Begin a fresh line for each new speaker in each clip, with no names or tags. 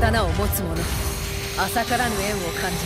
刀を持つ者。浅からぬ縁を感じ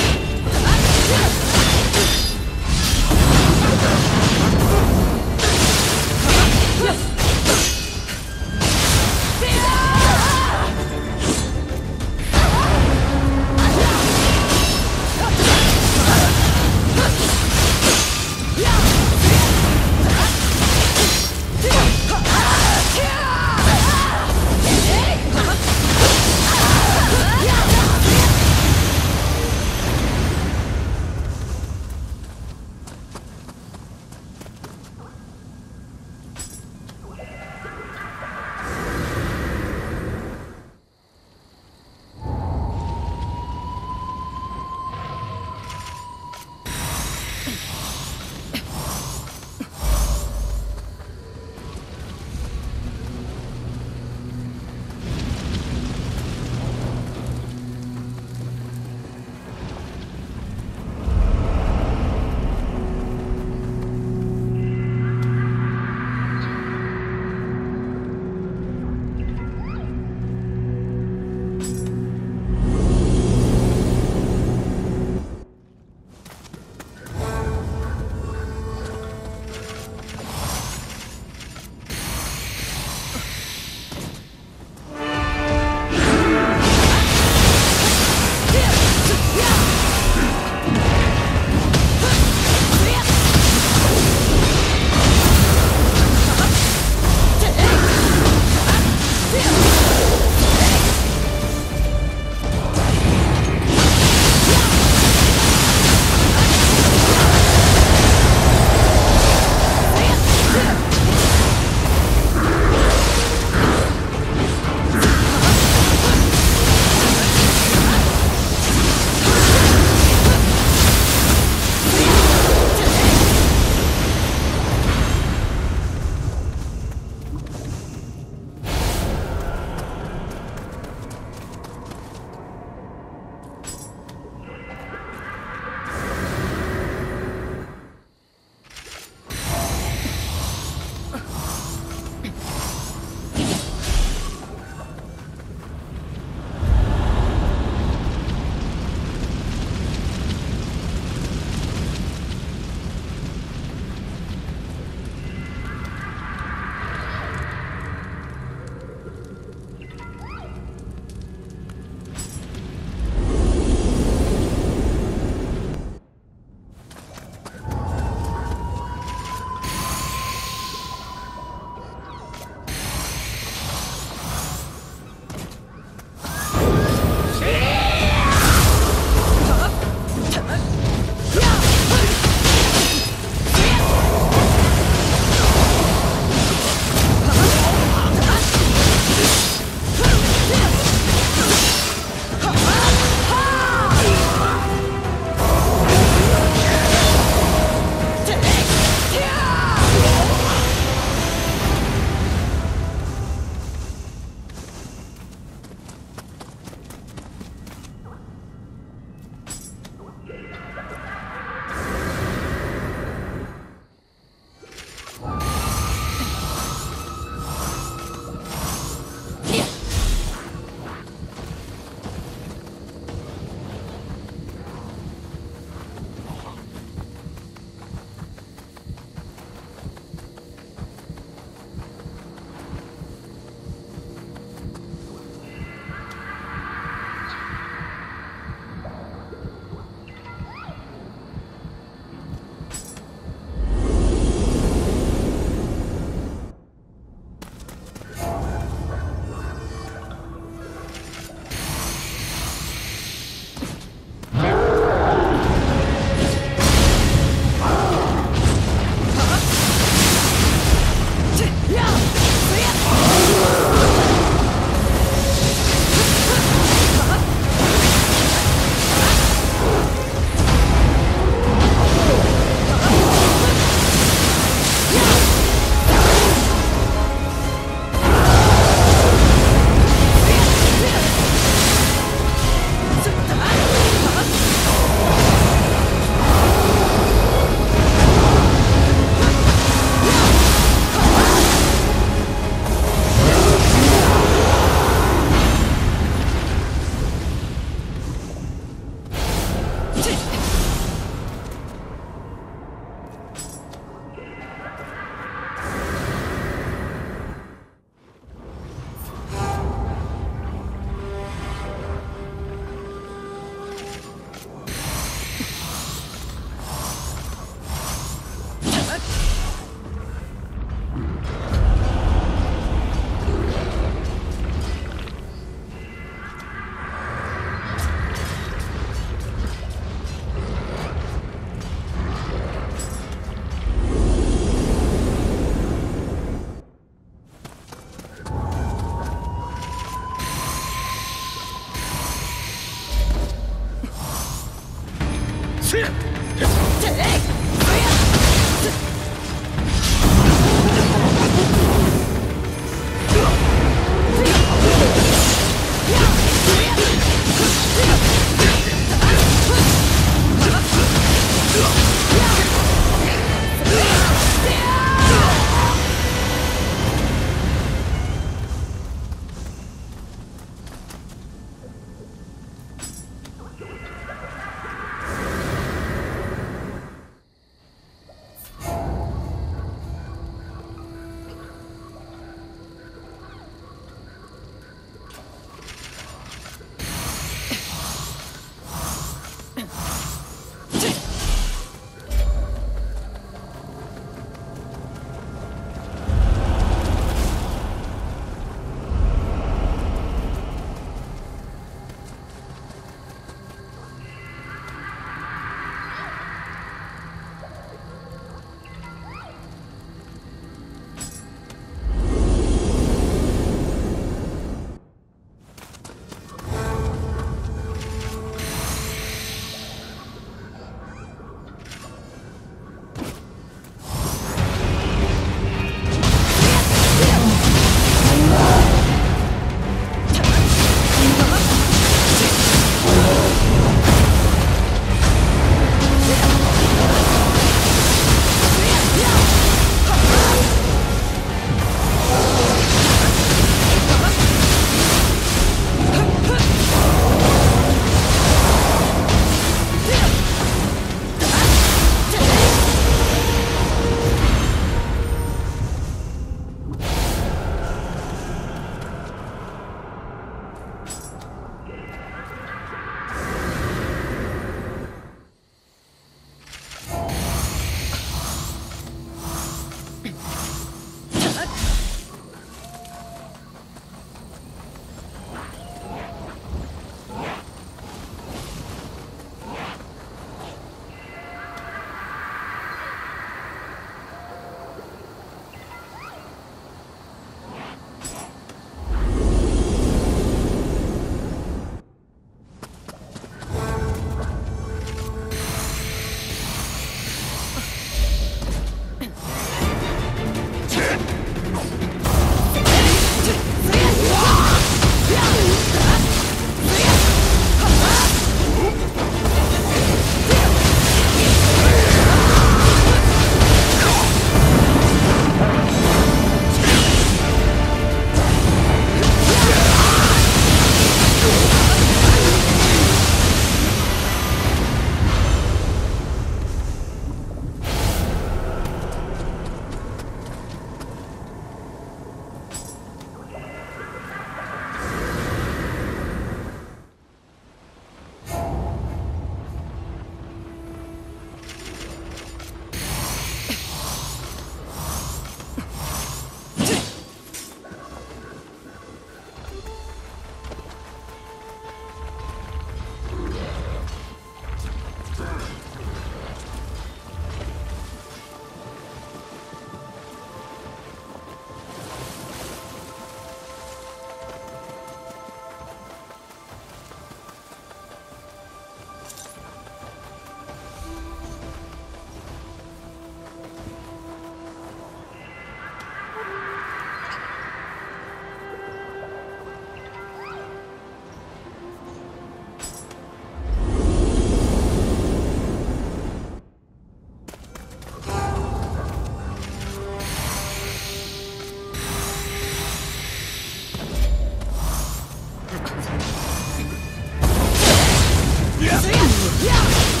Yeah!